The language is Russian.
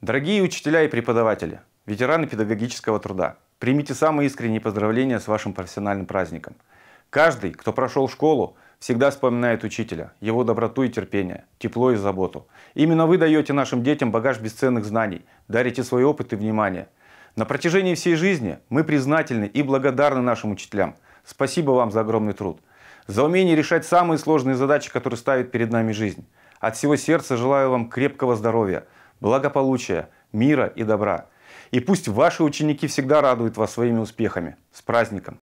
Дорогие учителя и преподаватели, ветераны педагогического труда, примите самые искренние поздравления с вашим профессиональным праздником. Каждый, кто прошел школу, всегда вспоминает учителя, его доброту и терпение, тепло и заботу. Именно вы даете нашим детям багаж бесценных знаний, дарите свой опыт и внимание. На протяжении всей жизни мы признательны и благодарны нашим учителям. Спасибо вам за огромный труд. За умение решать самые сложные задачи, которые ставит перед нами жизнь. От всего сердца желаю вам крепкого здоровья, благополучия, мира и добра. И пусть ваши ученики всегда радуют вас своими успехами. С праздником!